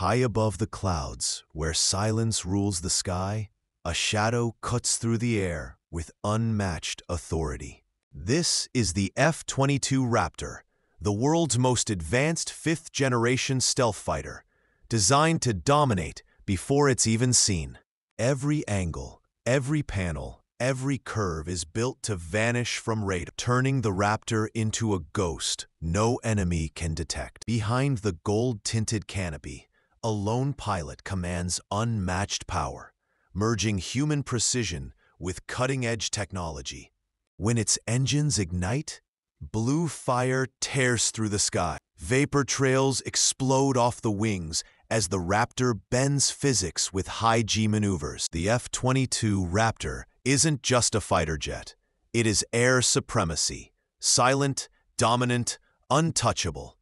High above the clouds, where silence rules the sky, a shadow cuts through the air with unmatched authority. This is the F-22 Raptor, the world's most advanced fifth-generation stealth fighter, designed to dominate before it's even seen. Every angle, every panel, every curve is built to vanish from radar, turning the Raptor into a ghost no enemy can detect. Behind the gold-tinted canopy, a lone pilot commands unmatched power, merging human precision with cutting-edge technology. When its engines ignite, blue fire tears through the sky. Vapor trails explode off the wings as the Raptor bends physics with high-G maneuvers. The F-22 Raptor isn't just a fighter jet. It is air supremacy, silent, dominant, untouchable.